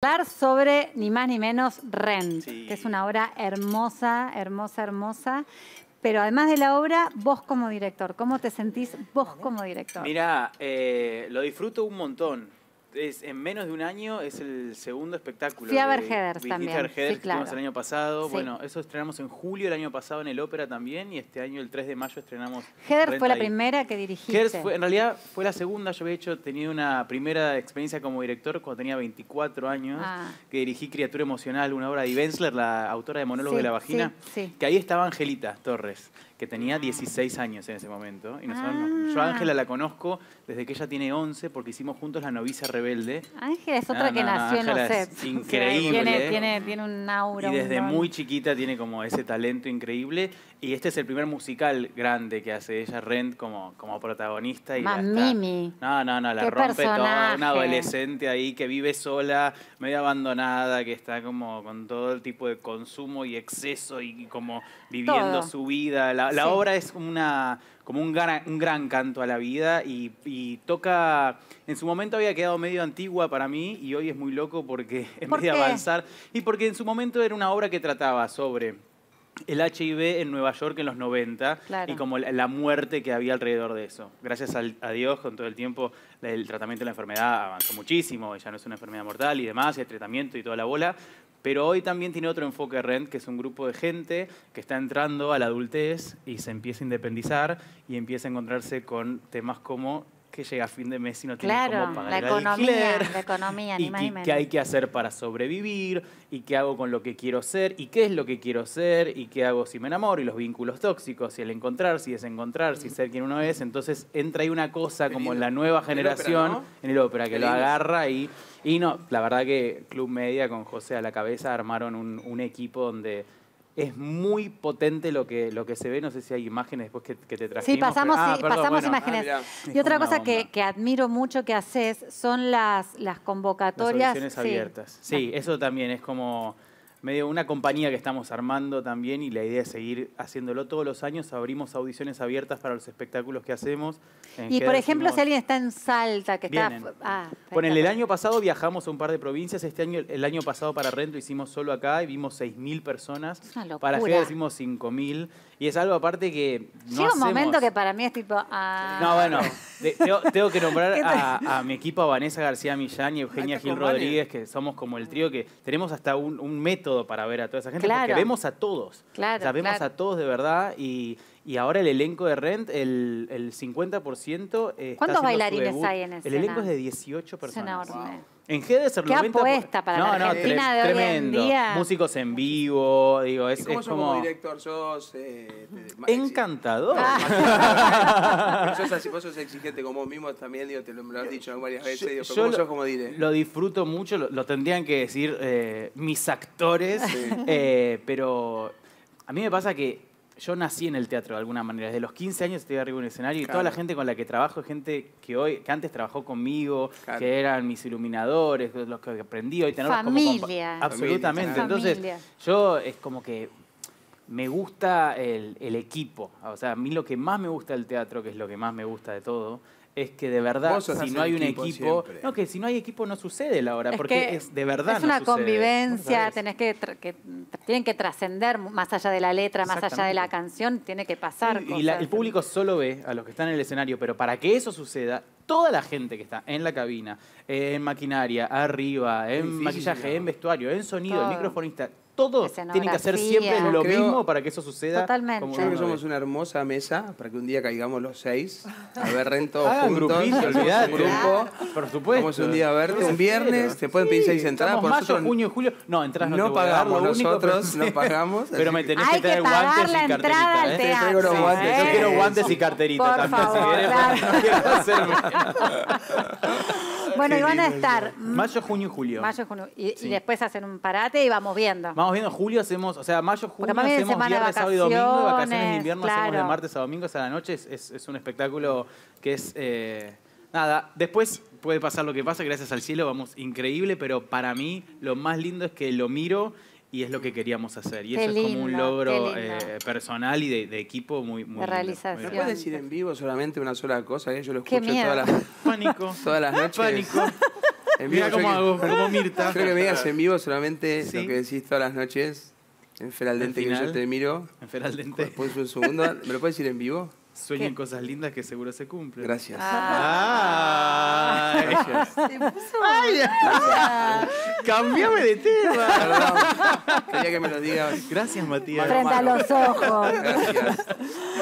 hablar sobre ni más ni menos Rent, Sí. que es una obra hermosa, hermosa, hermosa. Pero además de la obra, vos como director, ¿cómo te sentís vos como director? Mira, eh, lo disfruto un montón. Es, en menos de un año es el segundo espectáculo. Fui a ver Dijiste también, ver Heathers, sí, que claro. el año pasado. Sí. Bueno, eso estrenamos en julio el año pasado en el Ópera también y este año, el 3 de mayo, estrenamos Rent fue la ahí. primera que dirigiste. Heathers fue, en realidad fue la segunda. Yo había hecho, tenido una primera experiencia como director cuando tenía 24 años, Ah. que dirigí Criatura Emocional, una obra de Ivy Ensler, la autora de Monólogos Sí, de la Vagina. Que ahí estaba Angelita Torres, que tenía 16 años en ese momento. Y nosotros no- yo a Ah. Ángela la conozco desde que ella tiene 11 porque hicimos juntos La novicia rebelde. Ángela es otra No, que no, nació en sets. increíble. Tiene, tiene, tiene un aura. Y desde un muy chiquita tiene como ese talento increíble. Y este es el primer musical grande que hace ella, Rent, como, como protagonista. Y la está- Mamimi. No, no, no, la Qué rompe toda. Una adolescente ahí que vive sola, medio abandonada, que está como con todo el tipo de consumo y exceso y como viviendo Todo. su vida. La, la Sí. obra es una, como un gran, un gran canto a la vida y, y toca... En su momento había quedado medio antigua para mí y hoy es muy loco porque en ¿Por vez de avanzar... Y porque en su momento era una obra que trataba sobre el HIV en Nueva York en los 90 Claro. y como la, la muerte que había alrededor de eso. Gracias al- a Dios, con todo el tiempo, el tratamiento de la enfermedad avanzó muchísimo, ya no es una enfermedad mortal y demás, y el tratamiento y toda la bola. Pero hoy también tiene otro enfoque Rent, que es un grupo de gente que está entrando a la adultez y se empieza a independizar y empieza a encontrarse con temas como que llega a fin de mes y no tiene Claro, cómo pagar la el economía, alquiler, la economía, ni y más qué- ni menos. qué hay que hacer para sobrevivir y qué hago con lo que quiero ser y qué es lo que quiero ser y qué hago si me enamoro y los vínculos tóxicos y el encontrar, si desencontrar, si ser quien uno es. Entonces entra ahí una cosa como lindo. la nueva En el generación ópera, ¿no? en el ópera que lo agarra y, y no, la verdad que Club Media con José a la cabeza armaron un, un equipo donde... Es muy potente lo que, lo que se ve. No sé si hay imágenes después que, que te trajimos. Sí, pasamos, pero- ah, sí, perdón, pasamos bueno. imágenes. Es y otra cosa que, que admiro mucho que haces son las, las Las convocatorias. audiciones sí. abiertas. Sí, eso también es como medio una compañía que estamos armando también y la idea es seguir haciéndolo todos los años. Abrimos audiciones abiertas para los espectáculos que hacemos. Y por ejemplo, si alguien está en Salta, que está... Ah, Bueno, el año pasado viajamos a un par de provincias. Este año, el año pasado para Rento hicimos solo acá y vimos 6.000 personas. Es una locura. Para Heathers hicimos 5.000. Y es algo aparte que no Llega un momento que para mí es tipo... ah, No, bueno, de- tengo, tengo que nombrar ¿Qué te- a, a mi equipo, a Vanessa García Millán y Eugenia Gil. Rodríguez, que somos como el trío que tenemos hasta un, un método para ver a toda esa gente, Claro. porque vemos a todos. Claro, O sea, vemos claro. a todos de verdad y, y ahora el elenco de Rent, el, el 50% eh, está ¿Cuántos bailarines debut. hay en El escena? elenco es de 18 Es personas. enorme. En el Qué 90 apuesta para la Argentina de hoy en tremendo. día. Músicos en vivo, digo, es, ¿Y cómo es sos como como director? ¿Sos eh, encantador. Ah. Pero sos así, vos sos exigente como vos mismo también, digo, te lo, lo has dicho varias veces, digo, pero Yo ¿cómo lo- sos como diré? Lo disfruto mucho, lo, lo tendrían que decir eh, mis actores, eh, pero a mí me pasa que yo nací en el teatro de alguna manera. Desde los 15 años estoy arriba de un escenario y toda la gente con la que trabajo es gente que hoy, que antes trabajó conmigo, Claro. que eran mis iluminadores, los que aprendí hoy tenerlos como Familia. Absolutamente. Familia, Entonces, yo es como que me gusta el, el equipo. O sea, a mí lo que más me gusta del teatro, que es lo que más me gusta de todo, es que de verdad, si no hay un equipo no, que si no hay equipo no sucede la hora, Es porque que es de verdad Es una sucede. convivencia, ¿Vos sabés? tenés que, tra- que- tienen que trascender más allá de la letra, más allá de la canción, tiene que pasar. Y la- cosas. el público solo ve a los que están en el escenario, pero para que eso suceda, toda la gente que está en la cabina, eh, en maquinaria, arriba, en difícil, maquillaje, ¿no? en vestuario, en sonido, Todo. el microfonista, todos tienen que hacer siempre lo Creo- mismo para que eso suceda. Totalmente. como Yo creo que somos una hermosa mesa para que un día caigamos los seis a ver Rento juntos. grupito, olvidate. un grupo. Por supuesto. Vamos un día a verte, un viernes, te pueden pedir seis entradas. por mayo, nosotros junio, julio. No, entradas no, no te voy a dar, pagamos lo nosotros, pero- no pagamos. Pero me tenés que traer guantes la y entrada carterita. al ¿eh? Te traigo los teatro. guantes, Yo quiero guantes y carterita también, si. Bueno, y van a estar Mayo, junio y julio. mayo, junio, y, después hacen un parate y vamos viendo. Vamos viendo, julio hacemos, o sea, mayo, junio hacemos viernes, sábado y domingo, y vacaciones de invierno hacemos de martes a domingos a la noche. Es, es- es un espectáculo que es... eh, nada, después puede pasar lo que pasa, gracias al cielo vamos increíble, pero para mí lo más lindo es que lo miro y es lo que queríamos hacer. Y Qué eso es como un logro eh, personal y de, de equipo muy, muy De realización. ¿Me grande. puedes decir en vivo solamente una sola cosa? Que yo lo escucho miedo. todas las, Pánico. todas las noches. Pánico. En vivo, Mira cómo que- hago, como Mirta. Creo que me digas en vivo solamente Sí. lo que decís todas las noches en Feraldente Al que yo te miro. En Feraldente. Después un segundo. ¿Me lo puedes decir en vivo? Sueñen ¿Qué? cosas lindas que seguro se cumplen. Gracias. Ah. Ay. Gracias. Ay, Cambiame de tema. Perdón. Quería que me lo digas. Gracias, Matías. Frente a los ojos. Gracias.